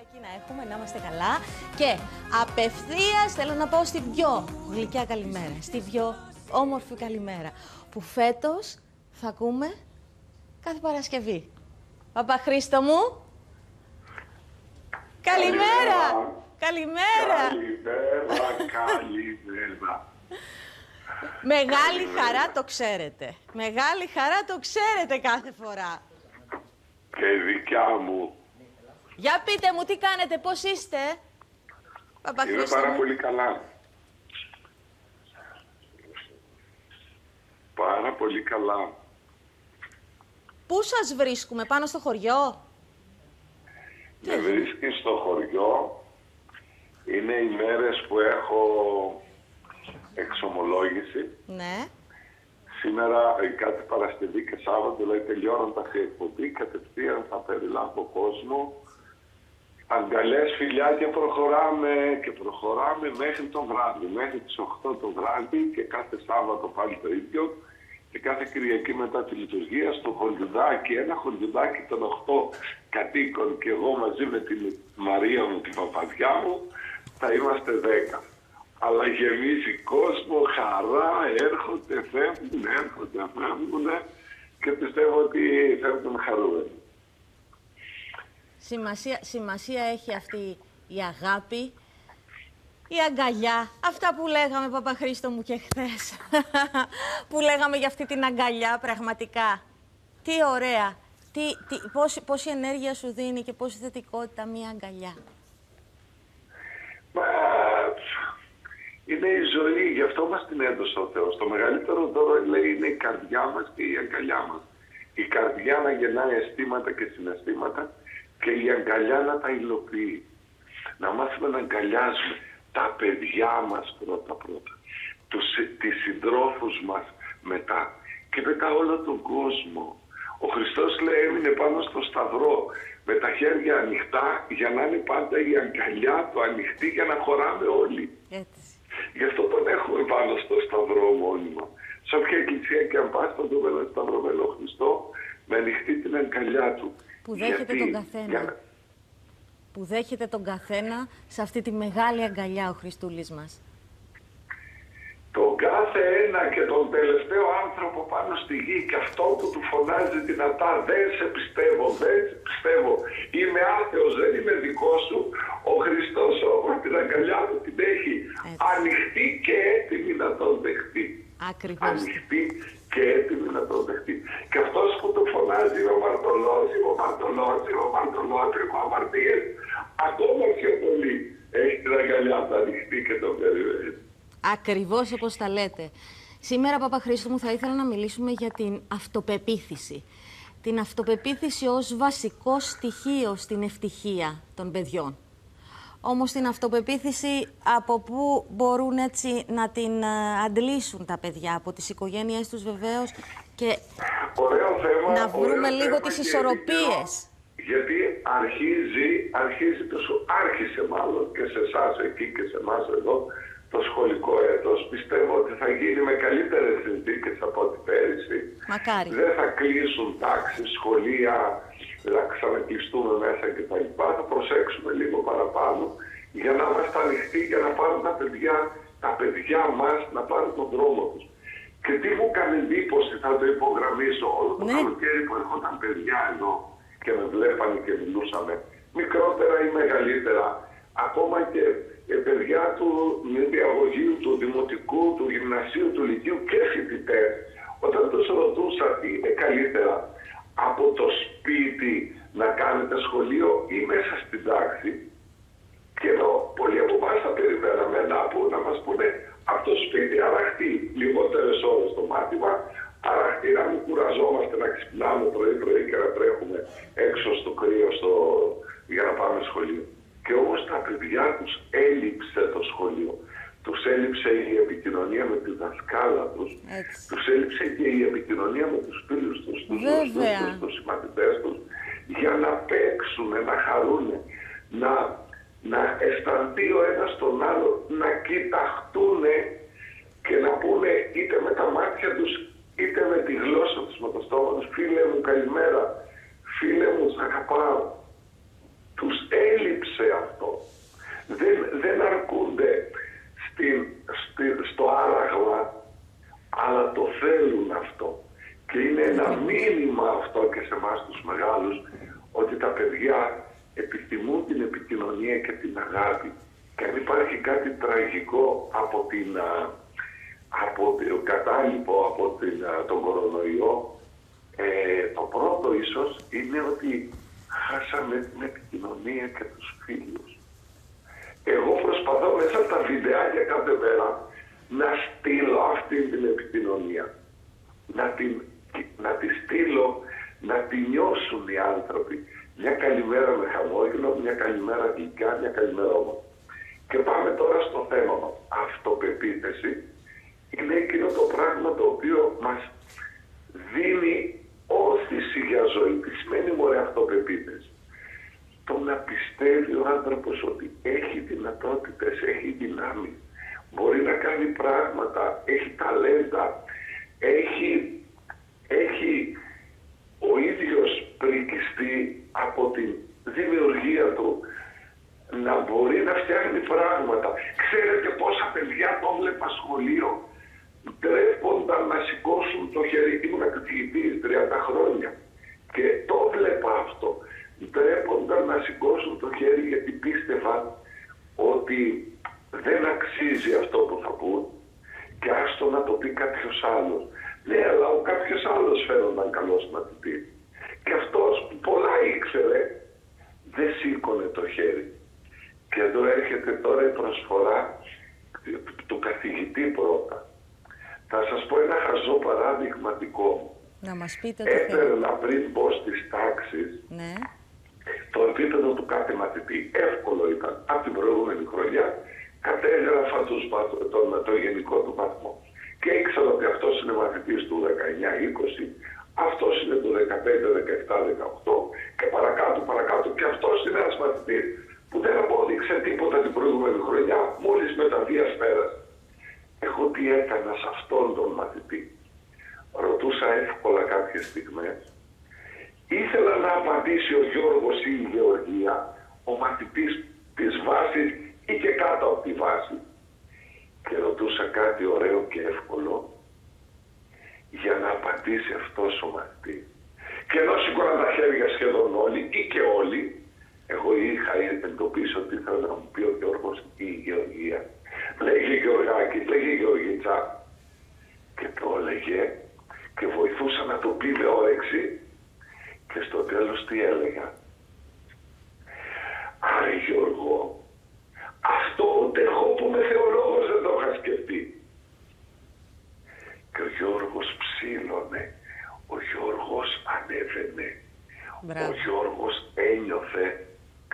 εκεί να έχουμε, να είμαστε καλά. Και απευθείας θέλω να πάω στην πιο γλυκιά καλημέρα. Στη πιο όμορφη καλημέρα. Που φέτος θα ακούμε κάθε Παρασκευή. Παπαχρήστο μου. Καλημέρα. Καλημέρα. Καλημέρα, καλημέρα. Μεγάλη χαρά το ξέρετε. Μεγάλη χαρά το ξέρετε κάθε φορά. Και η δικιά μου. Για πείτε μου τι κάνετε, πώς είστε. Είμαι Παπαχρήστο πάρα μου. πολύ καλά. Πάρα πολύ καλά. Πού σας βρίσκουμε, πάνω στο χωριό; Με βρίσκει στο χωριό. Είναι οι μέρες που έχω εξομολόγηση. Ναι. Σήμερα ε, κάτι Παρασκευή και Σάββατο, δηλαδή τελειώνοντας η εκπομπή, κατευθείαν θα περιλάβω κόσμο. Αγκαλιές, φιλιά και προχωράμε και προχωράμε μέχρι το βράδυ, μέχρι τις 8 το βράδυ και κάθε Σάββατο πάλι το ίδιο και κάθε Κυριακή μετά τη λειτουργία στο χολιουδάκι, ένα χολιουδάκι των 8 κατοίκων και εγώ μαζί με την Μαρία μου, την παπαδιά μου, θα είμαστε 10. Αλλά γεμίζει κόσμο, χαρά, έρχονται, φεύγουν, έρχονται, φεύγουν και πιστεύω ότι φεύγουν χαρούμενοι. Σημασία, σημασία έχει αυτή η αγάπη, η αγκαλιά. Αυτά που λέγαμε, Παπαχρήστο μου, και χθες. που λέγαμε για αυτή την αγκαλιά, πραγματικά. Τι ωραία. Τι, τι, πόση, πόση ενέργεια σου δίνει και πόση θετικότητα μία αγκαλιά. Μα είναι η ζωή, γι' αυτό μας την έδωσε ο Θεός. Το μεγαλύτερο δώρο λέει είναι η καρδιά μας και η αγκαλιά μας. Η καρδιά να γεννάει αισθήματα και συναισθήματα και η αγκαλιά να τα υλοποιεί. Να μάθουμε να αγκαλιάζουμε τα παιδιά μας πρώτα-πρώτα, τους, τις συντρόφους μας μετά και μετά όλο τον κόσμο. Ο Χριστός λέει έμεινε πάνω στο σταυρό με τα χέρια ανοιχτά για να είναι πάντα η αγκαλιά του ανοιχτή για να χωράμε όλοι. Έτσι. Γι' αυτό τον έχουμε πάνω στο σταυρό μόνιμα. Σε όποια εκκλησία και αν πας θα δούμε έναν σταυρωμένο Χριστό με ανοιχτή την αγκαλιά του. Που δέχεται Γιατί; τον καθένα. Για να- Που δέχεται τον καθένα σε αυτή τη μεγάλη αγκαλιά ο Χριστούλης μας. τον κάθε ένα και τον τελευταίο άνθρωπο πάνω στη γη και αυτό που του φωνάζει δυνατά δεν σε πιστεύω, δεν σε πιστεύω, είμαι άθεος, δεν είμαι δικός σου, ο Χριστός όμως την αγκαλιά του την έχει Έτσι. ανοιχτή και έτοιμη να τον δεχτεί. Ακριβώς. Ανοιχτή και έτοιμη να τον δεχτεί. Και αυτός που του φωνάζει είμαι ο μαρτωλός, είμαι ο μαρτωλός, είμαι ο μαρτωλός, είμαι ο αμαρτίες, ακόμα πιο πολύ έχει την αγκαλιά του ανοιχτή και τον περιμένει. Ακριβώς όπως τα λέτε. Σήμερα, Παπαχρήστο μου, θα ήθελα να μιλήσουμε για την αυτοπεποίθηση. Την αυτοπεποίθηση ως βασικό στοιχείο στην ευτυχία των παιδιών. Όμως την αυτοπεποίθηση από πού μπορούν έτσι να την ε, αντλήσουν τα παιδιά, από τις οικογένειές τους βεβαίως και Ωραίο θέμα. Να βρούμε ωραίο λίγο θέμα τις και ισορροπίες. επικαιρό, Γιατί αρχίζει, αρχίζει το σου, άρχισε μάλλον και σε εσάς εκεί και σε εμάς εδώ το σχολικό έτος. Πιστεύω ότι θα γίνει με καλύτερες συνθήκες από ό,τι πέρυσι. Μακάρι. Δεν θα κλείσουν τάξεις, σχολεία, θα ξανακλειστούμε μέσα κτλ. Θα προσέξουμε λίγο παραπάνω για να είμαστε ανοιχτοί για να πάρουν τα παιδιά, τα παιδιά μας να πάρουν τον δρόμο τους. Και τι μου έκανε εντύπωση, θα το υπογραμμίσω, όλο το Ναι. καλοκαίρι που έρχονταν παιδιά εδώ και με βλέπανε και μιλούσαμε, μικρότερα ή μεγαλύτερα, ακόμα και ε, παιδιά του νηπιαγωγείου, του δημοτικού, του γυμνασίου, του λυκείου και φοιτητές, όταν τους ρωτούσα τι είναι καλύτερα από το σπίτι να κάνετε σχολείο ή μέσα στην τάξη, και εδώ πολλοί από εμάς θα περιμέναμε να, που, να μας πούνε από το σπίτι αραχτή λιγότερες ώρες το μάθημα, αραχτή να μην κουραζόμαστε να ξυπνάμε πρωί-πρωί και να τρέχουμε έξω στο κρύο στο... για να πάμε σχολείο. Και όμως τα παιδιά τους έλειψε το σχολείο. Τους έλειψε η επικοινωνία με τη δασκάλα τους. Έτσι. Τους έλειψε και η επικοινωνία με τους φίλους τους, τους Βέβαια. γνωστούς τους, τους συμμαθητές τους, για να παίξουν, να χαρούν, να, να αισθανθεί ο ένας τον άλλο να κοιταχτούν και να πούνε είτε με τα μάτια τους είτε με τη γλώσσα τους, με το στόμα τους «Φίλε μου, καλημέρα», «Φίλε μου, σ' αγαπάω». Τους έλειψε αυτό. Δεν, δεν αρκούνται στο άραγμα, αλλά το θέλουν αυτό. Και είναι ένα μήνυμα αυτό και σε εμάς τους μεγάλους, ότι τα παιδιά επιθυμούν την επικοινωνία και την αγάπη και αν υπάρχει κάτι τραγικό από την από το κατάλοιπο από την, τον κορονοϊό ε, το πρώτο ίσως είναι ότι χάσαμε την επικοινωνία και τους φίλους. Εγώ προσπαθώ μέσα από τα βιντεάκια κάθε μέρα να στείλω αυτή την επικοινωνία. Να, την, να τη στείλω, να τη νιώσουν οι άνθρωποι. Μια καλημέρα με χαμόγελο, μια καλημέρα γλυκά, μια καλημέρα όμως. Και πάμε τώρα στο θέμα μας. Αυτοπεποίθηση είναι εκείνο το πράγμα το οποίο μας δίνει όθηση για ζωή. Τι σημαίνει μωρέ αυτοπεποίθηση. Το να πιστεύει ο άνθρωπος ότι έχει δυνατότητες, έχει δυνάμεις, μπορεί να κάνει πράγματα, έχει ταλέντα, έχει, έχει ο ίδιος πρικιστεί από την δημιουργία του να μπορεί να φτιάχνει πράγματα. Ξέρετε πόσα παιδιά το βλέπα σχολείο ντρέπονταν να σηκώσουν το χέρι. Ήμουν καθηγητής 30 χρόνια και το βλέπα αυτό. Ντρέπονταν να σηκώσουν το χέρι γιατί πίστευαν ότι δεν αξίζει αυτό που θα πούν και άστο να το πει κάποιος άλλος. Ναι, αλλά ο κάποιος άλλος φαίνονταν καλός πει. Και αυτός που πολλά ήξερε δεν σήκωνε το χέρι. Και εδώ έρχεται τώρα η προσφορά του καθηγητή πρώτα. Θα σας πω ένα χαζό παράδειγματικό μου. Να μας πείτε το Έπαιρνα πριν μπω στις τάξεις ναι. το επίπεδο του κάθε μαθητή. Εύκολο ήταν. Από την προηγούμενη χρονιά κατέγραφα τους, τον, το γενικό του βαθμό. Και ήξερα ότι αυτός είναι μαθητής του 19-20, αυτός είναι του 15-17-18 και παρακάτω, παρακάτω. Και αυτός είναι ένας μαθητής που δεν απόδειξε τίποτα την προηγούμενη χρονιά, μόλις μεταβίας πέρασε. Εγώ τι έκανα σε αυτόν τον μαθητή. Ρωτούσα εύκολα κάποιες στιγμές. Ήθελα να απαντήσει ο Γιώργος ή η Γεωργία, ο μαθητής της βάσης ή και κάτω από τη βάση. Και ρωτούσα κάτι ωραίο και εύκολο για να απαντήσει αυτός ο μαθητής. Και ενώ σηκώναν τα χέρια σχεδόν όλοι ή και όλοι, εγώ είχα εντοπίσει ότι ήθελα να μου πει ο Γιώργος ή η Γεωργία λέγε Γεωργάκη, λέγε Γεωργίτσα και το έλεγε και βοηθούσα να το πει με όρεξη και στο τέλος τι έλεγα. Άρε Γιώργο, αυτό ούτε εγώ που είμαι θεολόγος δεν το είχα σκεφτεί. Και ο Γιώργος ψήλωνε, ο Γιώργος ανέβαινε, ο Γιώργος ένιωθε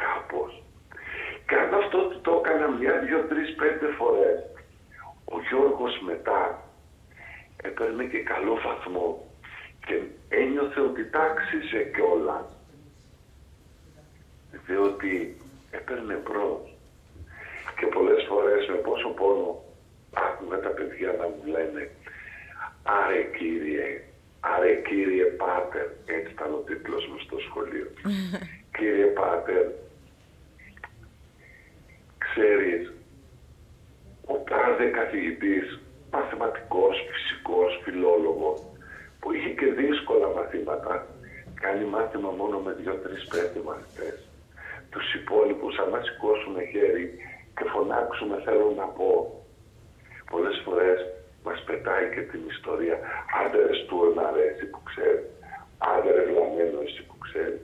κάπως. Και αν αυτό το έκανα μια, δύο, τρεις, πέντε φορές, ο Γιώργος μετά έπαιρνε και καλό βαθμό και ένιωθε ότι τάξιζε κιόλα. Διότι έπαιρνε μπρος. Και πολλές φορές με πόσο πόνο άκουγα τα παιδιά να μου λένε «Άρε κύριε, άρε κύριε Πάτερ», έτσι ήταν ο τίτλος μου στο σχολείο. «Κύριε Πάτερ, ξέρεις, ο τάδε καθηγητής, μαθηματικός, φυσικός, φιλόλογος, που είχε και δύσκολα μαθήματα, κάνει μάθημα μόνο με δύο-τρεις πέντε μαθητές. Τους υπόλοιπους, άμα σηκώσουν χέρι και φωνάξουμε θέλω να πω, πολλές φορές μας πετάει και την ιστορία. Άντερες του αρέσει που ξέρεις, άντερε βλαμμένο εσύ που ξέρει.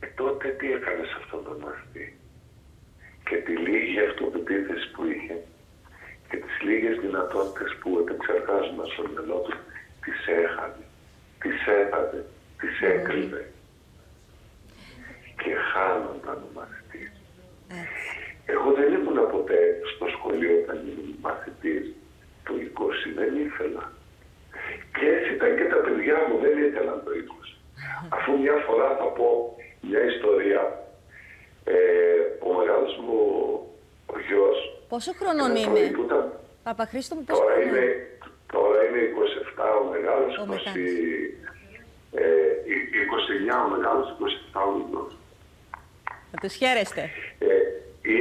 Ε, τότε τι έκανε σε αυτόν τον μαθητή και τη λίγη αυτοπεποίθηση που είχε και τις λίγες δυνατότητες που επεξεργάζονταν στο μυαλό του τις έχανε, τις έδατε, τις έκρυβε και χάνονταν ο μαθητής. Εγώ δεν ήμουν ποτέ στο σχολείο όταν ήμουν μαθητής του 20, δεν ήθελα. Και έτσι ήταν και τα παιδιά μου, δεν ήθελαν το 20. Αφού μια φορά θα πω μια ιστορία ε, ο μεγάλο μου ο γιος... Πόσο χρονών είναι, ήταν, Παπαχρήστο μου, πόσο τώρα είναι, τώρα είναι 27 ο μεγάλος, ο 20, ε, 29 ο μεγάλος, 27 ο μικρός. Να τους χαίρεστε. Ε,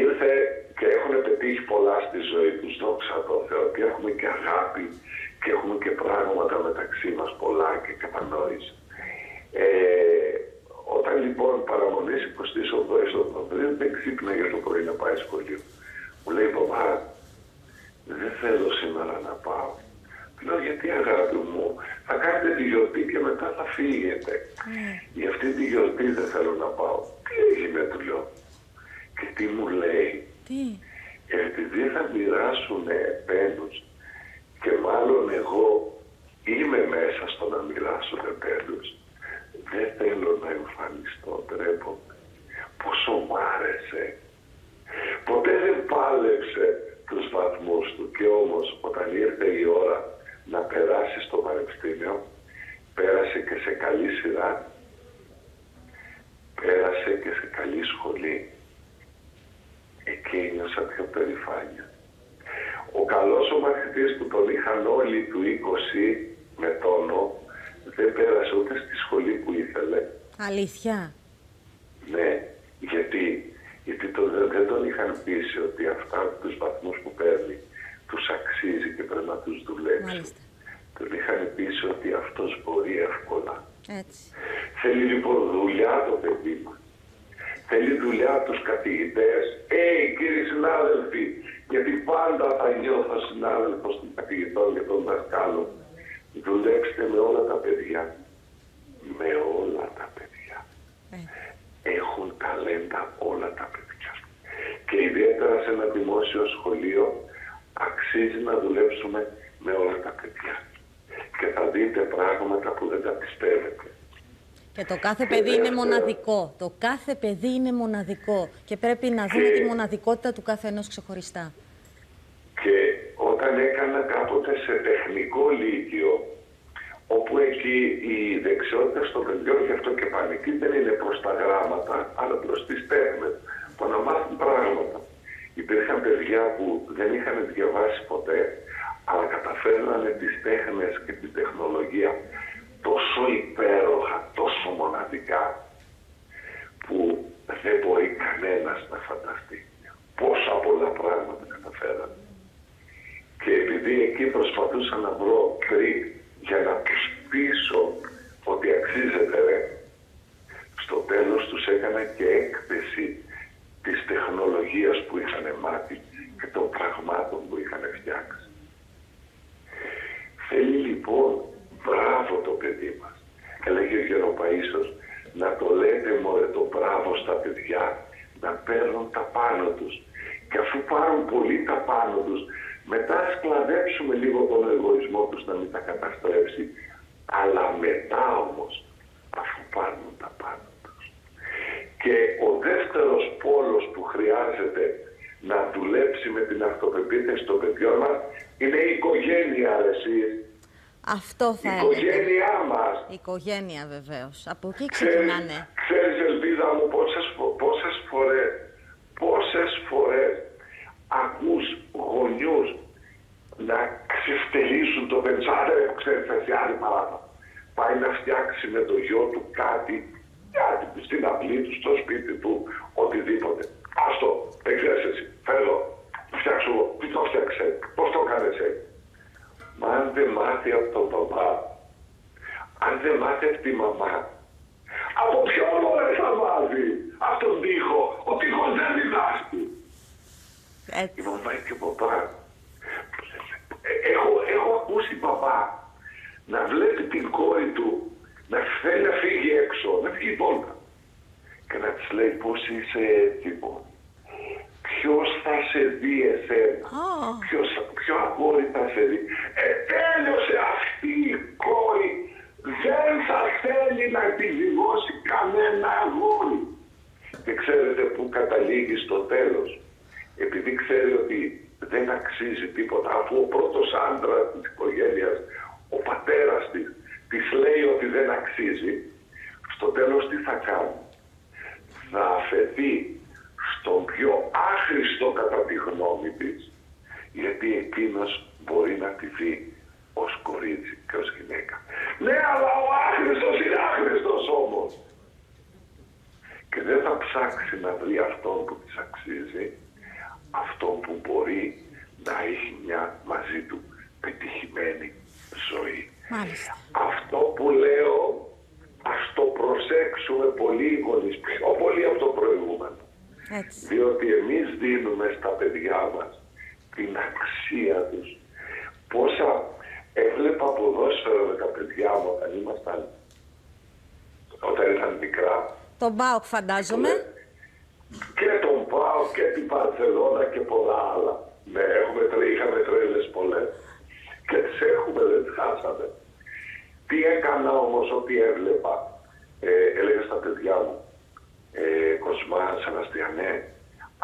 ήρθε και έχουν πετύχει πολλά στη ζωή τους, δόξα τω Θεώ, και έχουμε και αγάπη και έχουμε και πράγματα μεταξύ μας πολλά και κατανόηση. Ε, όταν λοιπόν παραμονή 28 Οκτωβρίου δεν ξύπναγες το πρωί να πάει σχολείο. Μου λέει παπά, δεν θέλω σήμερα να πάω. Λέω γιατί αγάπη μου, θα κάνετε τη γιορτή και μετά θα φύγετε. Mm. Για αυτή τη γιορτή δεν θέλω να πάω. Τι έγινε του λέω. Και τι μου λέει. Τι; Επειδή θα μοιράσουν πένους και μάλλον εγώ είμαι μέσα στο να μοιράσουν πένους. Δεν θέλω να εμφανιστώ, τρέπομαι. Πόσο μ' άρεσε. Ποτέ δεν πάλεψε τους βαθμούς του. Και όμως όταν ήρθε η ώρα να περάσει στο πανεπιστήμιο πέρασε και σε καλή σειρά πέρασε και σε καλή σχολή. Εκεί ένιωσα πιο περηφάνεια. Ο καλός ο μαθητής που τον είχαν όλοι του 20 με τόνο δεν πέρασε ούτε στη σχολή που ήθελε. Αλήθεια. Ναι γιατί γιατί το, δεν τον είχαν πείσει ότι αυτά τους βαθμούς που παίρνει τους αξίζει και πρέπει να τους δουλέψει. Μάλιστα. Τον είχαν πείσει ότι αυτός μπορεί εύκολα. Έτσι. Θέλει λοιπόν δουλειά το παιδί μας. Θέλει δουλειά τους καθηγητές. Ε, κύριοι συνάδελφοι, γιατί πάντα θα νιώθω συνάδελφος των καθηγητών και των δασκάλων. Δουλέψτε με όλα τα παιδιά. Με όλα τα παιδιά. Έτσι. Έχουν ταλέντα όλα τα παιδιά. Και ιδιαίτερα σε ένα δημόσιο σχολείο αξίζει να δουλέψουμε με όλα τα παιδιά. Και θα δείτε πράγματα που δεν τα πιστεύετε. Και το κάθε παιδί είναι μοναδικό. Το κάθε παιδί είναι μοναδικό. Και πρέπει να δούμε τη μοναδικότητα του κάθε ενός ξεχωριστά. Και όταν έκανα κάποτε σε τεχνικό λύκειο, όπου εκεί οι δεξιότητες των παιδιών, γι' αυτό και πανική, δεν είναι προς τα γράμματα, αλλά προς τις τέχνες, που να μάθουν πράγματα. Υπήρχαν παιδιά που δεν είχαν διαβάσει ποτέ, αλλά καταφέρνανε τις τέχνες και την τεχνολογία τόσο υπέροχα, τόσο μοναδικά, που δεν μπορεί κανένας να φανταστεί πόσα πολλά πράγματα καταφέρανε. Και επειδή εκεί προσπαθούσα να βρω κρίκ για να τους πείσω ότι αξίζεται ρε, στο τέλος τους έκανα και έκθεση της τεχνολογίας που είχαν μάθει και των πραγμάτων που είχαν φτιάξει. Θέλει λοιπόν μπράβο το παιδί μας. Έλεγε ο Γεροπαΐσος να το λέτε μωρέ το μπράβο στα παιδιά να παίρνουν τα πάνω τους. Και αφού πάρουν πολύ τα πάνω τους, μετά σκλαδέψουμε λίγο τον εγωισμό τους να μην τα καταστρέψει. Αλλά μετά όμως, αφού πάρουν τα πάνω τους. Και ο δεύτερος πόλος που χρειάζεται να δουλέψει με την αυτοπεποίθηση των παιδιών μας είναι η οικογένεια, αρεσίες. Αυτό θα Η έλεγα. οικογένειά μας. Η οικογένεια βεβαίως. Από εκεί ξεκινάνε. Ξέρεις, Ελπίδα μου, πόσες, φο- πόσες φορές, πόσες φορές ακούς γονιούς να ξεφτελίσουν το πενσάδερ που ξέρεις εσύ άλλη παράτα. Πάει να φτιάξει με το γιο του κάτι, κάτι στην αυλή του, στο σπίτι του, οτιδήποτε. Άστο, δεν ξέρεις εσύ. Θέλω, το φτιάξω εγώ. Τι το φτιάξε, πώς το κάνεις έτσι. Μα αν δεν μάθει από τον παπά, αν δεν μάθει από τη μαμά, από ποιον μωρέ θα μάθει από τον τοίχο. Ο τοίχος δεν διδάσκει. Η Έτσι. μαμά και ο παπά. Ε, Έχω, έχω ακούσει παπά να βλέπει την κόρη του να θέλει να φύγει έξω, να βγει βόλτα. Και να της λέει πώς είσαι έτοιμο. Ποιος θα σε δει εσένα; Ω. Ποιος, ποιο αγόρι θα σε δει; Ε, τέλειωσε αυτή η κόρη. Δεν θα θέλει να τη δημώσει κανένα αγόρι. Και ξέρετε που καταλήγει στο τέλος; Επειδή ξέρει ότι δεν αξίζει τίποτα, αφού ο πρώτος άντρας της οικογένειας, ο πατέρας της, της λέει ότι δεν αξίζει, στο τέλος τι θα κάνει; Θα αφαιθεί στον πιο άχρηστο κατά της γνώμη της, γιατί εκείνος μπορεί να τη δει ως κορίτσι και ως γυναίκα. Ναι, αλλά ο άχρηστος είναι άχρηστος όμως. Και δεν θα ψάξει να βρει αυτόν που της αξίζει, αυτόν που μπορεί να έχει μια μαζί του πετυχημένη ζωή. Μάλιστα. Αυτό που λέω, ας το προσέξουμε πολύ οι γονείς, πιο πολύ από το προηγούμενο. Έτσι. Διότι εμείς δίνουμε στα παιδιά μας την αξία τους. Πόσα έβλεπα ποδόσφαιρο με τα παιδιά μου όταν ήμασταν, όταν ήταν μικρά. Τον Μπάουκ φαντάζομαι. Και τον Πάο και την Παρσελώνα και πολλά άλλα. Ναι, έχουμε, τρε- είχαμε τρέλες πολλές. Και τις έχουμε, δεν τις χάσαμε. Τι έκανα όμως ό,τι έβλεπα. Ε, έλεγα στα παιδιά μου. Ε, Κοσμά, Σεβαστιανέ,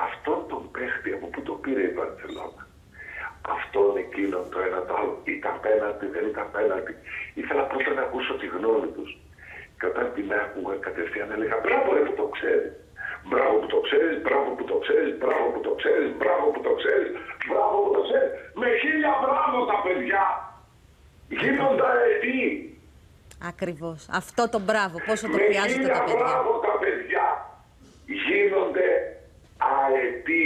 αυτόν τον παίχτη από πού το πήρε η Παρσελώνα. Αυτόν, εκείνον, το ένα, το άλλο. Ήταν πέναντι, δεν ήταν πέναντι. Ήθελα πρώτα να ακούσω τη γνώμη τους. Και όταν την άκουγα κατευθείαν έλεγα μπράβο ρε που το ξέρεις. Μπράβο που το ξέρεις, μπράβο που το ξέρεις, μπράβο που το ξέρεις, μπράβο που το ξέρεις, μπράβο που το ξέρεις. Με χίλια μπράβο τα παιδιά. Γίνονται αετοί. Ακριβώς. Αυτό το μπράβο. Πόσο το Με χρειάζονται χίλια τα παιδιά. μπράβο τα παιδιά. Γίνονται αετοί.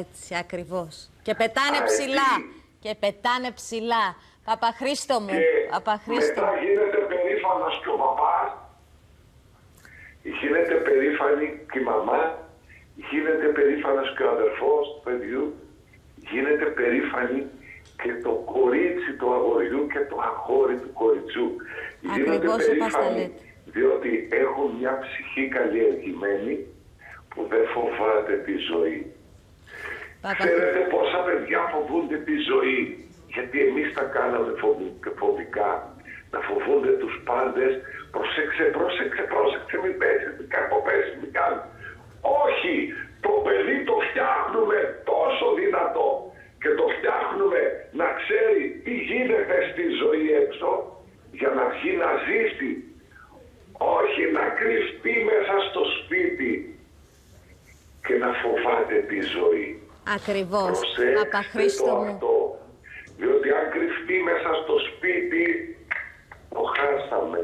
Έτσι, ακριβώς. Και πετάνε Α, ψηλά. εσύ. Και πετάνε ψηλά. Παπαχρήστο μου. Και Παπαχρήστο μετά μου. γίνεται περήφανος και ο παπάς, γίνεται περήφανη και η μαμά, γίνεται περήφανος και ο αδερφός του παιδιού, γίνεται περήφανη και το κορίτσι του αγοριού και το αγόρι του κοριτσιού. Γίνονται Ακριβώς όπως τα περήφανοι λέτε. διότι έχουν μια ψυχή καλλιεργημένη που δεν φοβάται τη ζωή. Παπα- Ξέρετε πόσα παιδιά φοβούνται τη ζωή. Γιατί εμείς τα κάναμε φοβι- φοβικά. Να φοβούνται τους πάντες. Πρόσεξε, πρόσεξε, πρόσεξε, μην πέσεις, μην κακοπέσεις, μην κάνεις. Όχι, το παιδί το φτιάχνουμε τόσο δυνατό και το φτιάχνουμε να ξέρει τι γίνεται στη ζωή έξω για να βγει να ζήσει. Όχι να κρυφτεί μέσα στο σπίτι και να φοβάται τη ζωή. Ακριβώς. Προσέξτε Παπαχρήστο το μου. αυτό. Διότι αν κρυφτεί μέσα στο σπίτι, το χάσαμε.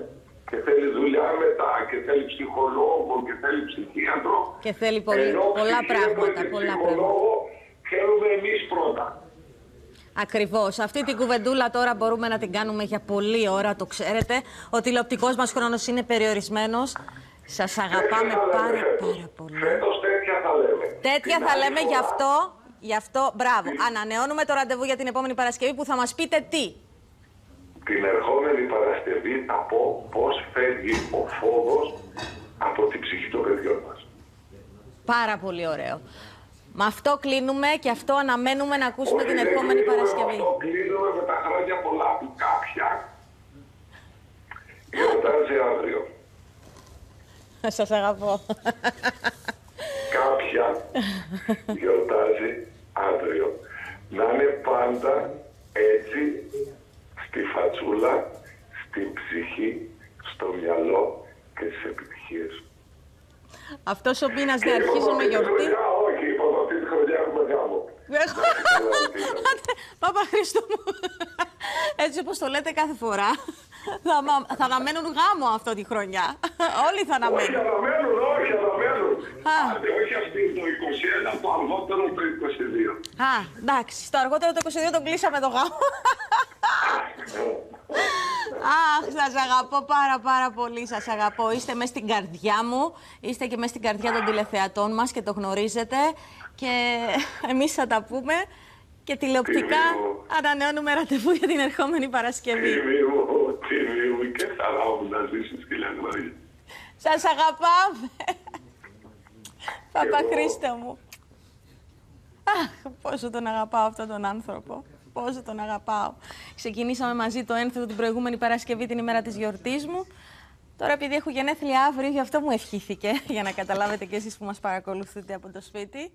Και θέλει δουλειά μετά και θέλει ψυχολόγο και θέλει ψυχίατρο. Και θέλει πολύ- Ενώ πολλά ψυχίατρο πράγματα, και πολλά ψυχολόγο Θέλουμε εμείς πρώτα. Ακριβώς. Αυτή την κουβεντούλα τώρα μπορούμε να την κάνουμε για πολλή ώρα, το ξέρετε. Ο τηλεοπτικός μας χρόνος είναι περιορισμένος. Σας αγαπάμε Τέτοια θα λέμε πάρα φέτος. πάρα πολύ. Φέτος τέτοια θα λέμε. Τέτοια Την θα άλλη λέμε φορά, γι' αυτό. Γι' αυτό, μπράβο. Ανανεώνουμε το ραντεβού για την επόμενη Παρασκευή που θα μας πείτε τι. Την ερχόμενη Παρασκευή θα πω πώς φεύγει ο φόβος από την ψυχή των παιδιών μας. Πάρα πολύ ωραίο. Με αυτό κλείνουμε και αυτό αναμένουμε να ακούσουμε Όχι, την δεν ερχόμενη κλείνουμε Παρασκευή. Αυτό κλείνουμε με τα χρόνια πολλά που κάποια γιορτάζει αύριο. Σας αγαπώ. Κάποια γιορτάζει αύριο. Να είναι πάντα έτσι στη φατσούλα, στην ψυχή, στο μυαλό και στις επιτυχίες. Αυτός ο πείνας Και δεν αρχίζουμε είπαμε, γιορτή. χρονιά, Όχι, είπαμε αυτή τη χρονιά έχουμε γάμο. Έχω. Παπα Χρήστο μου. Έτσι όπως το λέτε κάθε φορά. Θα, μα- θα αναμένουν γάμο αυτό τη χρονιά. Όλοι θα Όχι, αναμένουν. αναμένουν, όχι, αναμένουν. Α. Άντε, όχι αυτή το 21, το αργότερο το 22. Α, εντάξει. Στο αργότερο το 22 τον κλείσαμε το γάμο. Αχ, σας αγαπώ πάρα πάρα πολύ, σας αγαπώ. Είστε μέσα στην καρδιά μου, είστε και μέσα στην καρδιά των τηλεθεατών μας και το γνωρίζετε. Και εμείς θα τα πούμε και τηλεοπτικά Τιμή μου. ανανεώνουμε ραντεβού για την ερχόμενη Παρασκευή. Τιμή μου, τιμή μου και χαρά μου να ζήσεις φίλε Αγνωρία. Σας αγαπάμε. Παπαχρήστο μου. Αχ, πόσο τον αγαπάω αυτόν τον άνθρωπο. Πόσο τον αγαπάω. Ξεκινήσαμε μαζί το ένθετο την προηγούμενη Παρασκευή την ημέρα της γιορτής μου. Τώρα επειδή έχω γενέθλια αύριο, γι' αυτό μου ευχήθηκε, για να καταλάβετε κι εσείς που μας παρακολουθείτε από το σπίτι.